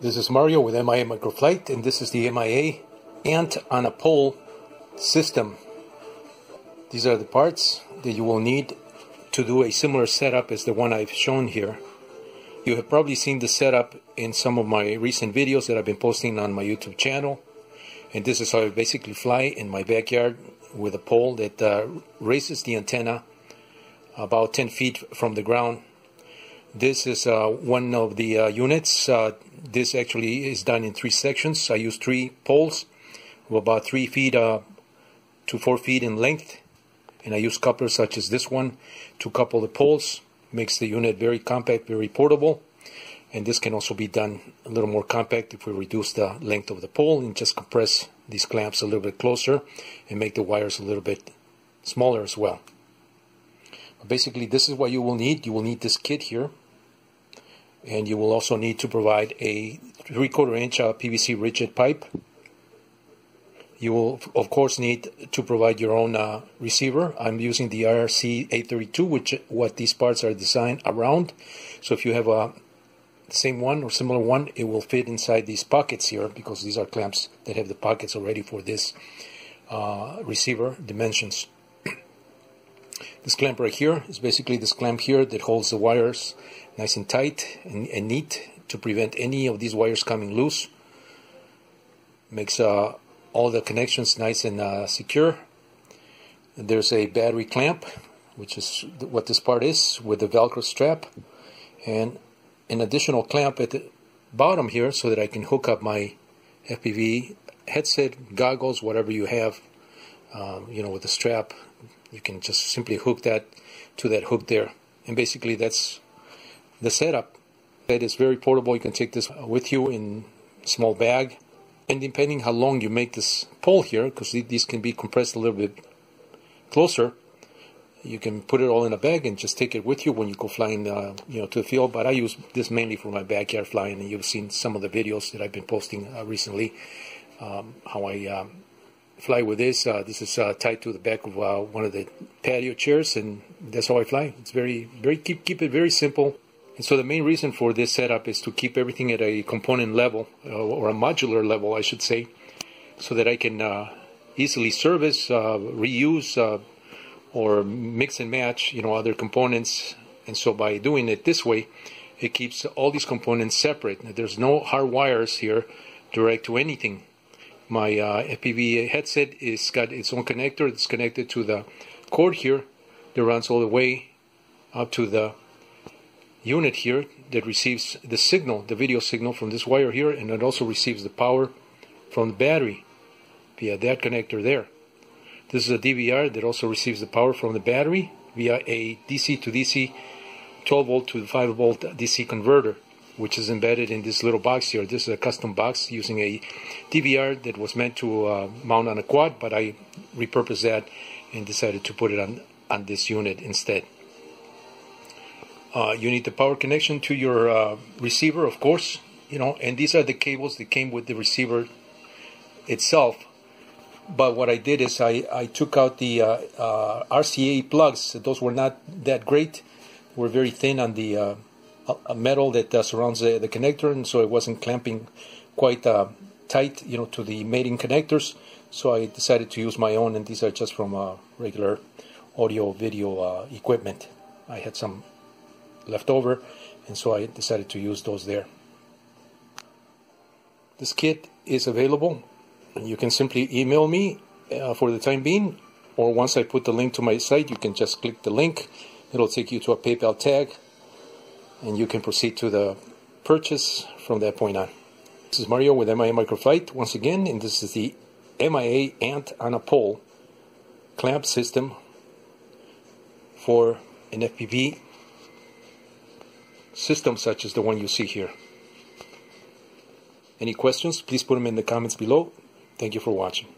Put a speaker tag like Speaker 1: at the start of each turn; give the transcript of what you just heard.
Speaker 1: This is Mario with MIA Microflight, and this is the MIA Ant on a Pole system. These are the parts that you will need to do a similar setup as the one I've shown here. You have probably seen the setup in some of my recent videos that I've been posting on my YouTube channel. And this is how I basically fly in my backyard with a pole that uh, raises the antenna about 10 feet from the ground this is uh, one of the uh, units. This actually is done in three sections. I use three poles of about three feet uh, to four feet in length. And I use couplers such as this one to couple the poles. Makes the unit very compact, very portable. And this can also be done a little more compact if we reduce the length of the pole and just compress these clamps a little bit closer and make the wires a little bit smaller as well. Basically, this is what you will need. You will need this kit here. And you will also need to provide a 3 quarter inch uh, PVC rigid pipe. You will, of course, need to provide your own uh, receiver. I'm using the RC 832, which what these parts are designed around. So if you have a same one or similar one, it will fit inside these pockets here because these are clamps that have the pockets already for this uh, receiver dimensions. This clamp right here is basically this clamp here that holds the wires nice and tight and, and neat to prevent any of these wires coming loose. Makes uh, all the connections nice and uh, secure. And there's a battery clamp, which is what this part is, with the Velcro strap, and an additional clamp at the bottom here so that I can hook up my FPV headset, goggles, whatever you have, um, you know, with the strap you can just simply hook that to that hook there. And basically that's the setup. That is very portable. You can take this with you in small bag. And depending how long you make this pole here because these can be compressed a little bit closer you can put it all in a bag and just take it with you when you go flying uh, you know to the field. But I use this mainly for my backyard flying. And you've seen some of the videos that I've been posting uh, recently um, how I um, fly with this. Uh, this is uh, tied to the back of uh, one of the patio chairs, and that's how I fly. It's very, very keep keep it very simple. And so the main reason for this setup is to keep everything at a component level uh, or a modular level, I should say, so that I can uh, easily service, uh, reuse, or mix and match, you know, other components. And so by doing it this way, it keeps all these components separate. There's no hard wires here direct to anything my uh, FPV headset is got its own connector. It's connected to the cord here that runs all the way up to the unit here that receives the signal, the video signal from this wire here, and it also receives the power from the battery via that connector there. This is a DVR that also receives the power from the battery via a DC to DC 12 volt to 5 volt DC converter which is embedded in this little box here. This is a custom box using a DVR that was meant to uh, mount on a quad, but I repurposed that and decided to put it on, on this unit instead. Uh, you need the power connection to your uh, receiver, of course, you know, and these are the cables that came with the receiver itself. But what I did is I, I took out the uh, uh, RCA plugs. Those were not that great. Were very thin on the uh, a metal that uh, surrounds the, the, connector, and so it wasn't clamping quite uh, tight, you know, to the mating connectors. So I decided to use my own, and these are just from uh, regular audio video uh, equipment. I had some left over, and so I decided to use those there. This kit is available. You can simply email me uh, for the time being, or once I put the link to my site, you can just click the link. It'll take you to a PayPal tag and you can proceed to the purchase from that point on. This is Mario with MIA Microflight once again, and this is the MIA Ant on a Pole clamp system for an FPV system such as the one you see here. Any questions, please put them in the comments below. Thank you for watching.